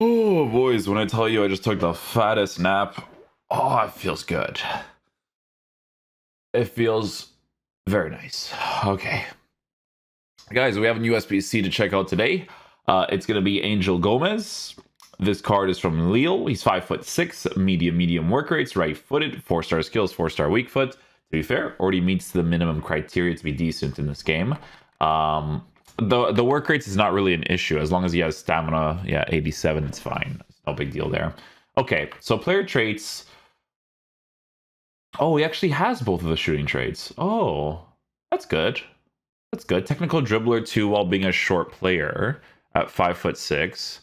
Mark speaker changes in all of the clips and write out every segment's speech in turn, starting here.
Speaker 1: Oh, boys, when I tell you I just took the fattest nap, oh, it feels good. It feels very nice. Okay. Guys, we have a new SBC to check out today. Uh, it's going to be Angel Gomes. This card is from Lille. He's five foot six, medium, medium work rates, right footed, four star skills, four star weak foot. To be fair, already meets the minimum criteria to be decent in this game. Um, the the work rates is not really an issue as long as he has stamina. Yeah, 87, it's fine. It's no big deal there. Okay, so player traits. Oh, he actually has both of the shooting traits. Oh, that's good. That's good. Technical dribbler two while being a short player at five foot six.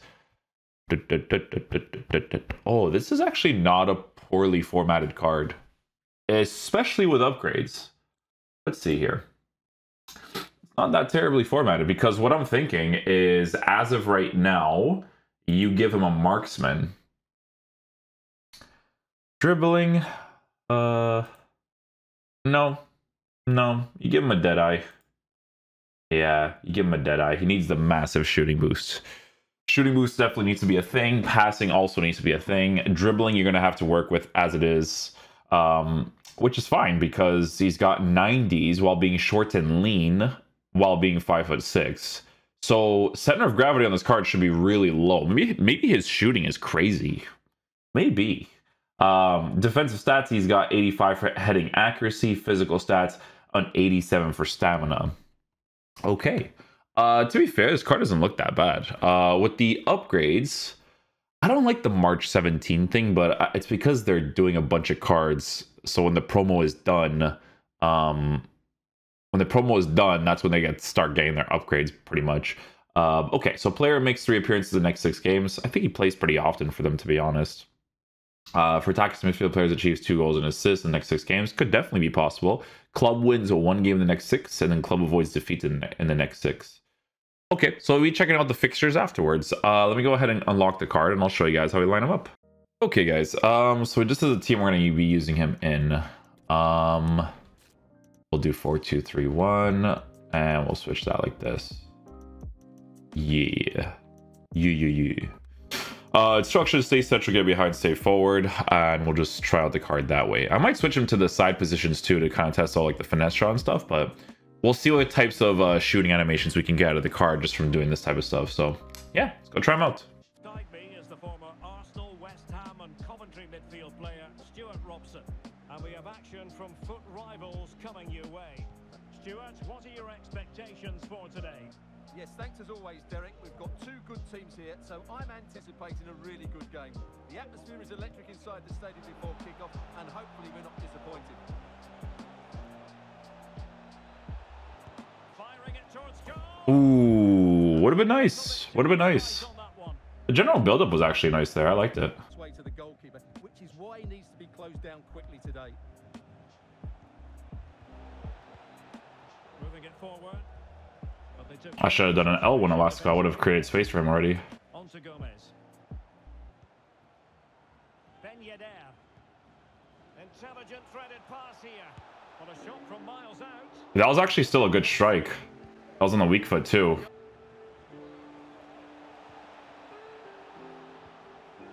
Speaker 1: Oh, this is actually not a poorly formatted card, especially with upgrades. Let's see here not that terribly formatted because what I'm thinking is as of right now, you give him a marksman. Dribbling, uh, no, no, you give him a dead eye. Yeah, you give him a dead eye. He needs the massive shooting boost. Shooting boost definitely needs to be a thing. Passing also needs to be a thing. Dribbling, you're going to have to work with as it is, um, which is fine because he's got 90s while being short and lean while being five foot six. So center of gravity on this card should be really low. Maybe maybe his shooting is crazy. Maybe. Um, defensive stats, he's got 85 for heading accuracy, physical stats, on 87 for stamina. Okay. Uh, to be fair, this card doesn't look that bad. Uh, with the upgrades, I don't like the March 17 thing, but it's because they're doing a bunch of cards. So when the promo is done, um, when the promo is done, that's when they get start getting their upgrades pretty much. Um, okay, so player makes three appearances in the next six games. I think he plays pretty often for them, to be honest. Uh, for attacking midfield players achieves two goals and assists in the next six games could definitely be possible. Club wins one game in the next six, and then club avoids defeat in, in the next six. Okay, so we'll be checking out the fixtures afterwards. Uh, let me go ahead and unlock the card, and I'll show you guys how we line them up. Okay, guys. Um, so just as a team, we're going to be using him in. Um, We'll do four, two, three, one, and we'll switch that like this. Yeah. You, you, you. Uh, instructions stay central, get behind, stay forward, and we'll just try out the card that way. I might switch him to the side positions too to kind of test all like the finesse and stuff, but we'll see what types of uh, shooting animations we can get out of the card just from doing this type of stuff. So yeah, let's go try them out. From foot rivals coming your way. Stuart, what are your expectations for today?
Speaker 2: Yes, thanks as always, Derek. We've got two good teams here, so I'm anticipating a really good game. The atmosphere is electric inside the stadium before kick-off, and hopefully we're not disappointed.
Speaker 1: Firing it towards. Ooh, would have been nice. Would have been nice. The general build-up was actually nice there. I liked it.
Speaker 2: Which is why he needs to be closed down quickly today.
Speaker 1: I should have done an L when Alaska. I would have created space for him already. On to Gomes. Ben Yedder. Intelligent threaded pass here. A shot from miles out. That was actually still a good strike. That was on the weak foot too.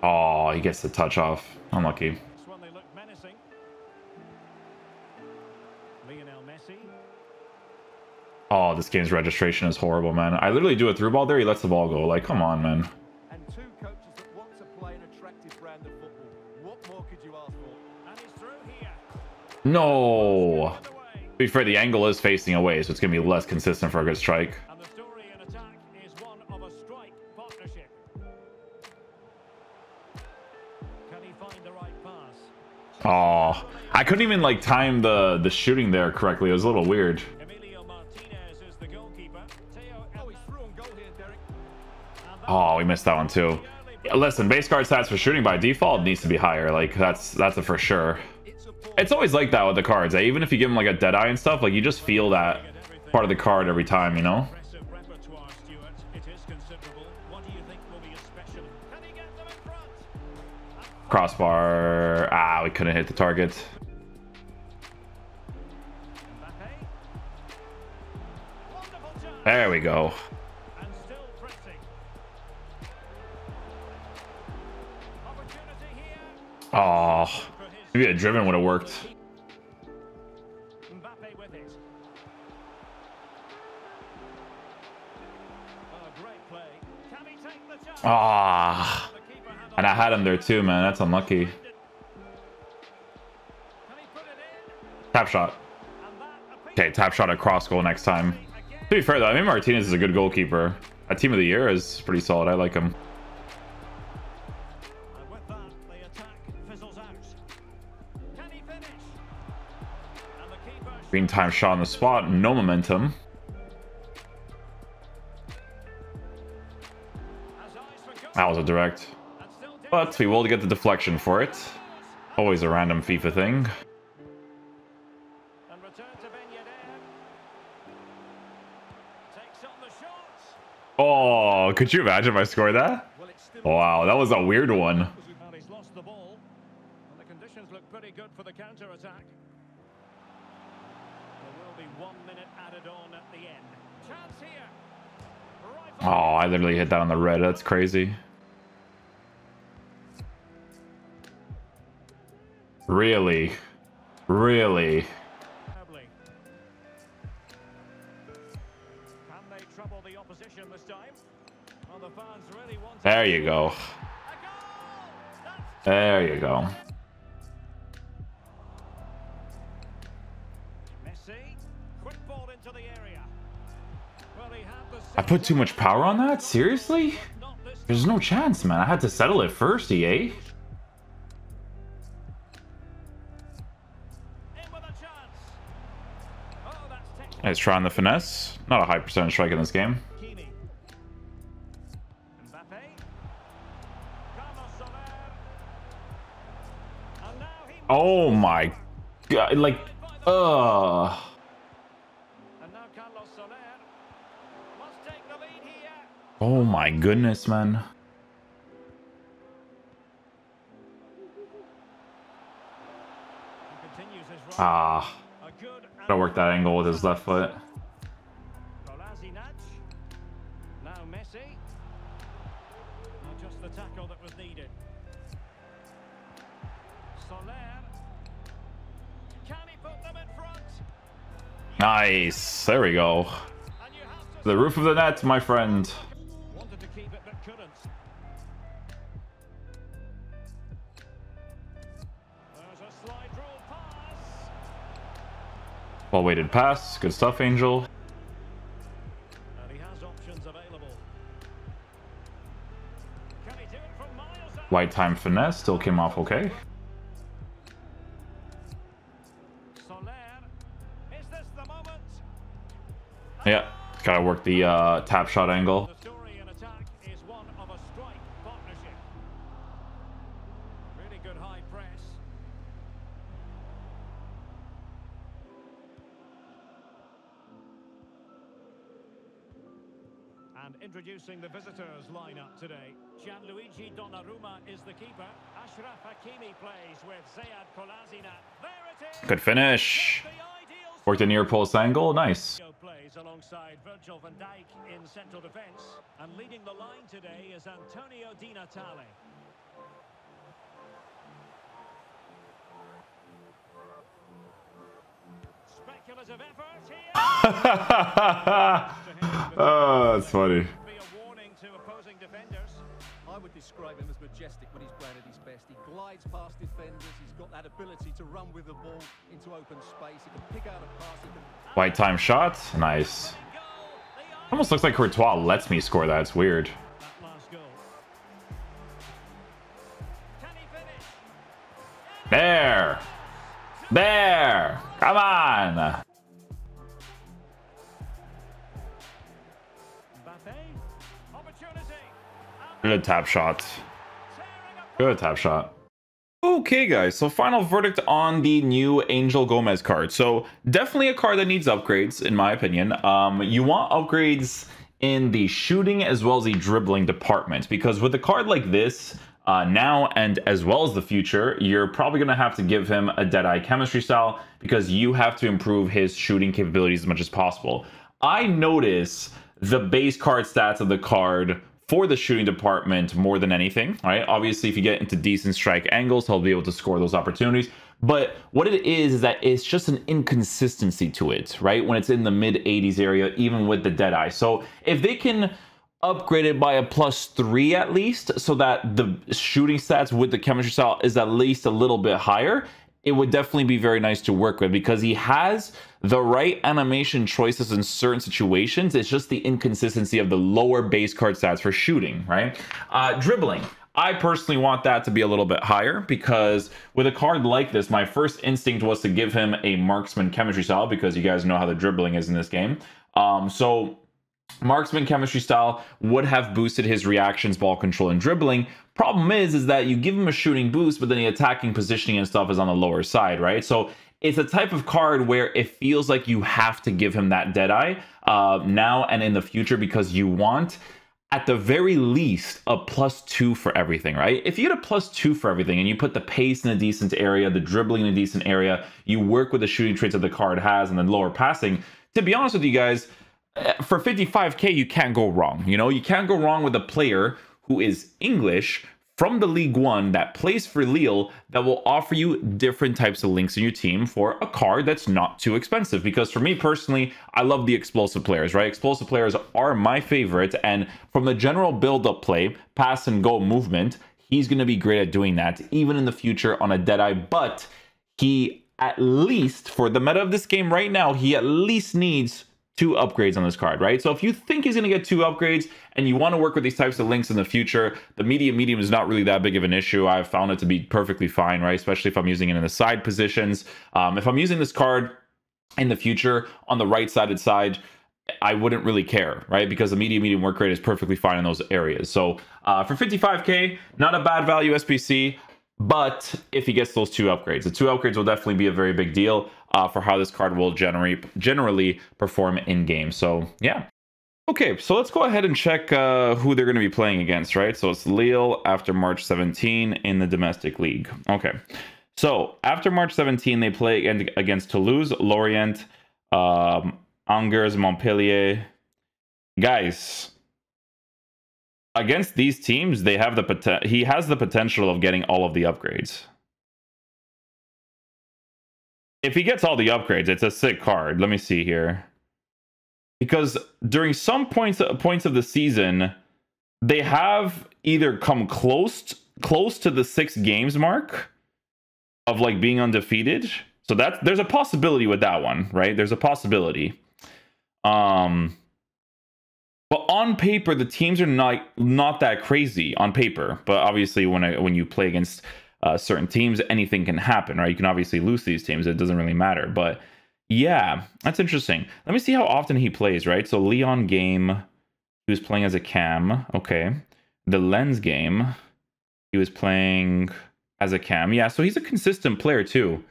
Speaker 1: Oh, he gets the touch off. Unlucky. Oh, this game's registration is horrible, man. I literally do a through ball there, he lets the ball go. Like, come on, man. And two coaches that want to play an attractive brand of football. What more could you ask for? And he's through here. No. To be fair, the angle is facing away, so it's going to be less consistent for a good strike. Oh, I couldn't even like time the the shooting there correctly. It was a little weird. Oh, we missed that one too. Listen, base card stats for shooting by default needs to be higher. Like that's that's a for sure. It's always like that with the cards. Eh? Even if you give them like a dead eye and stuff, like you just feel that part of the card every time, you know? Crossbar. Ah, we couldn't hit the target. There we go. Oh, maybe a driven would have worked.
Speaker 3: Mbappe with it. Oh, great play. Can he take the chance?
Speaker 1: Ah,
Speaker 3: had
Speaker 1: and I had him there too, man. That's unlucky.
Speaker 3: Can he put it in?
Speaker 1: Tap shot.
Speaker 3: A
Speaker 1: Okay, tap shot at cross goal next time. To be fair though, I mean Martinez is a good goalkeeper. A team of the year is pretty solid. I like him. Green time shot on the spot. No momentum.
Speaker 3: has eyes for goal.
Speaker 1: That was a direct. But we will get the deflection for it. Always a random FIFA thing.
Speaker 3: And return to Ben Yedder. Takes on the shots.
Speaker 1: Oh, could you imagine if I scored that?
Speaker 2: Well,
Speaker 1: Wow, that was a weird one.
Speaker 3: And he's lost the ball. And the conditions look pretty good for the counter-attack. Will be one minute added on at the end. Chance here.
Speaker 1: Oh, I literally hit that on the red. That's crazy. Really? Really?
Speaker 3: Can they trouble the opposition this time? Well, the fans really want
Speaker 1: There you go.
Speaker 3: a goal. That's
Speaker 1: There you go. I put too much power on that? Seriously? There's no chance, man. I had to settle it first, EA. Nice try on the finesse. Not a high percentage strike in this game. Oh my god. Like, ugh.
Speaker 3: And now Carlos Soler must take the lead here.
Speaker 1: Oh my goodness, man. Ah. Gotta work that angle with his left foot. Nice. There we go. The roof of the net, my friend. Well weighted pass. Good stuff, Angel.
Speaker 3: And he has options available. Can he do it from miles out?
Speaker 1: White time finesse. Still came off okay.
Speaker 3: Soler. Is this the moment?
Speaker 1: Yeah. Gotta work the uh, tap shot angle.
Speaker 3: Today. Gianluigi Donnarumma is the keeper. Achraf Hakimi plays with Sead Kolasinac. There it is.
Speaker 1: Good finish. Worked a near post angle. Nice.
Speaker 3: Plays alongside Virgil van Dijk in central defence. And leading the line today is Antonio Di Natale. Speculative effort here.
Speaker 1: oh, that's funny.
Speaker 2: I would describe him as majestic when he's playing at his best. He glides past defenders. He's got that ability to run with the ball into open space. He can pick out a pass. He can
Speaker 1: White time shot. Nice. Almost looks like Courtois lets me score that. It's weird.
Speaker 3: that last goal. Can he finish?
Speaker 1: There. There. Come on. Good tap shot. Good tap shot. Okay, guys, so final verdict on the new Angel Gomes card. So, definitely a card that needs upgrades, in my opinion. Um, you want upgrades in the shooting as well as the dribbling department, because with a card like this, uh, now and as well as the future, you're probably going to have to give him a Deadeye chemistry style because you have to improve his shooting capabilities as much as possible. I notice the base card stats of the card for the shooting department more than anything, right? Obviously, if you get into decent strike angles, he'll be able to score those opportunities. But what it is is that it's just an inconsistency to it, right? When it's in the mid 80s area, even with the dead eye. So if they can upgrade it by a plus three at least, so that the shooting stats with the chemistry style is at least a little bit higher, it would definitely be very nice to work with because he has the right animation choices in certain situations. It's just the inconsistency of the lower base card stats for shooting, right? Uh, dribbling. I personally want that to be a little bit higher because with a card like this, my first instinct was to give him a marksman chemistry style because you guys know how the dribbling is in this game. Um, so marksman chemistry style would have boosted his reactions, ball control, and dribbling. Problem is, is that you give him a shooting boost, but then the attacking positioning and stuff is on the lower side, right? So it's a type of card where it feels like you have to give him that Deadeye uh, now and in the future because you want at the very least a plus two for everything, right? If you get a plus two for everything and you put the pace in a decent area, the dribbling in a decent area, you work with the shooting traits that the card has and then lower passing, to be honest with you guys, eh, for 55k, you can't go wrong. You know, you can't go wrong with a player who is English from the League One that plays for Lille that will offer you different types of links in your team for a card that's not too expensive. Because for me personally, I love the explosive players, right? Explosive players are my favorite. And from the general build up play, pass and go movement, he's going to be great at doing that, even in the future on a Deadeye. But he, at least for the meta of this game right now, he at least needs two upgrades on this card, right? So if you think he's going to get two upgrades and you want to work with these types of links in the future, the medium medium is not really that big of an issue. I've found it to be perfectly fine, right? Especially if I'm using it in the side positions. Um, if I'm using this card in the future on the right sided side, I wouldn't really care, right? Because the medium medium work rate is perfectly fine in those areas. So uh, for 55k, not a bad value SBC, But if he gets those two upgrades, the two upgrades will definitely be a very big deal uh, for how this card will generate generally perform in game. So yeah. Okay, so let's go ahead and check uh, who they're going to be playing against, right? So it's Lille after March 17 in the domestic league. Okay, so after March 17, they play against Toulouse, Lorient, um, Angers, Montpellier. Guys, against these teams, they have the he has the potential of getting all of the upgrades if he gets all the upgrades, it's a sick card. Let me see here. Because during some points points of the season, they have either come close close to the six games mark of like being undefeated. So that's there's a possibility with that one, right? There's a possibility. Um but on paper, the teams are not not that crazy on paper. But obviously, when I, when you play against uh, certain teams, anything can happen, right? You can obviously lose these teams; it doesn't really matter. But yeah, that's interesting. Let me see how often he plays, right? So Lyon game, he was playing as a cam. Okay, the Lens game, he was playing as a cam. Yeah, so he's a consistent player too.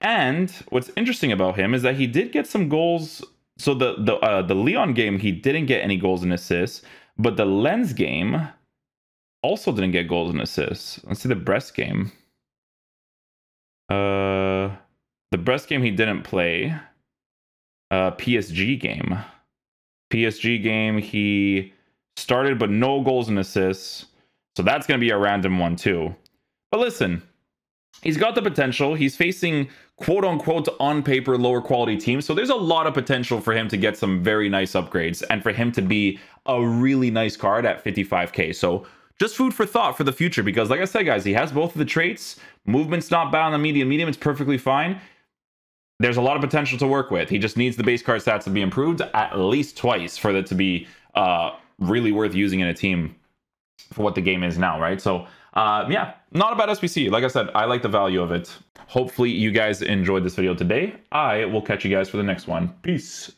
Speaker 1: And what's interesting about him is that he did get some goals. So the the uh, the Lyon game, he didn't get any goals and assists, but the Lens game, also didn't get goals and assists. Let's see the Brest game. Uh, the Brest game he didn't play. Uh, PSG game. PSG game he started but no goals and assists. So that's going to be a random one too. But listen, he's got the potential. He's facing quote unquote on paper lower quality teams. So there's a lot of potential for him to get some very nice upgrades and for him to be a really nice card at 55k. So just food for thought for the future because, like I said, guys, he has both of the traits. Movement's not bad on the medium. Medium, it's perfectly fine. There's a lot of potential to work with. He just needs the base card stats to be improved at least twice for it to be uh, really worth using in a team for what the game is now, right? So, uh, yeah, not a bad SBC. Like I said, I like the value of it. Hopefully, you guys enjoyed this video today. I will catch you guys for the next one. Peace.